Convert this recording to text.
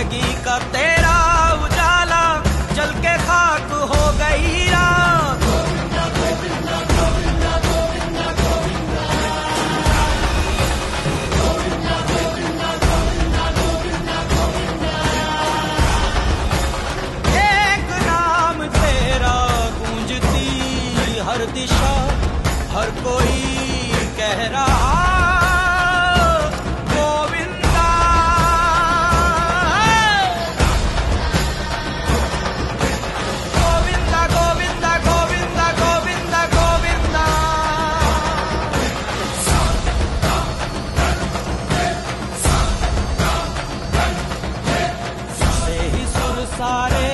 ज़िंदगी का तेरा उजाला चल के खाक हो गई एक नाम तेरा गूंजती हर दिशा, हर कोई कह रहा sare